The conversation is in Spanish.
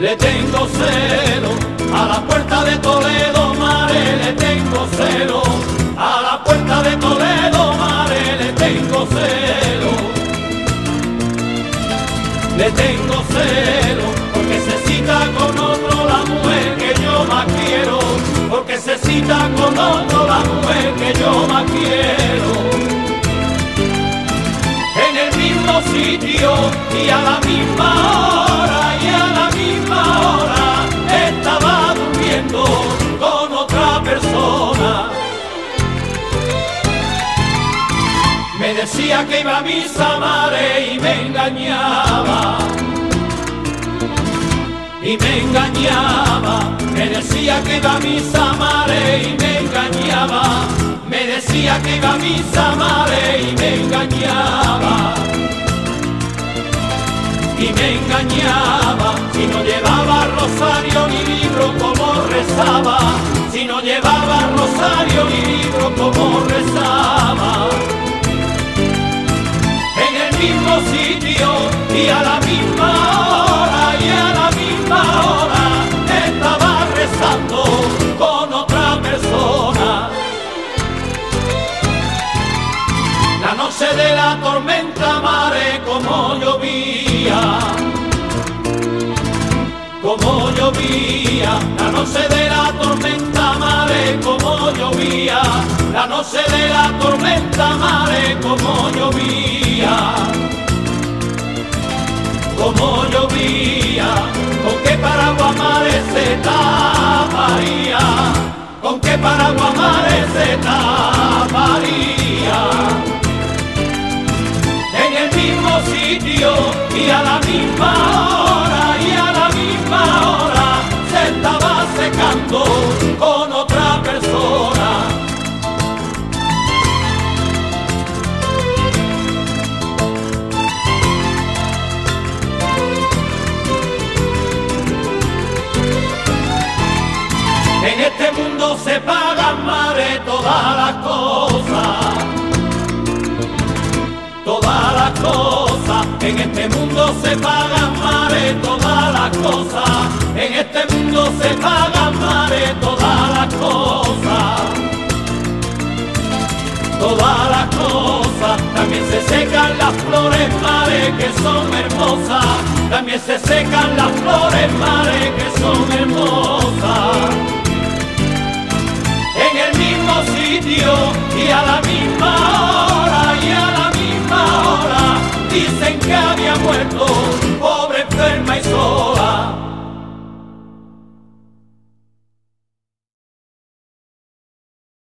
le tengo celo, a la puerta de Toledo, mare, le tengo celo, a la puerta de Toledo, mare, le tengo celo. Le tengo celo, porque se cita con otro la mujer que yo más quiero, porque se cita con otro la mujer que yo más quiero. En el mismo sitio y a la misma hora y a la misma hora estaba durmiendo con otra persona. Me decía que iba a misa madre y me engañaba. Y me engañaba, me decía que iba a misa madre y me engañaba. Me decía que iba a misa madre y me engañaba. Y me engañaba, si no llevaba rosario ni libro como rezaba. Si no llevaba rosario ni libro como rezaba en el mismo sitio y a la misma hora y a la misma hora estaba rezando con otra persona. La noche de la tormenta mare como llovía, como llovía, la noche de la tormenta mare como llovía, la noche de la tormenta mare como llovía, como llovía, con qué paraguas mare se taparía, con qué paraguas mare se taparía en el mismo sitio y a la misma hora este mundo se pagan mare todas las cosas, en este mundo se pagan mare todas las cosas, todas las cosas, también se secan las flores mare que son hermosas, también se secan las flores mare que son hermosas, en el mismo sitio y a la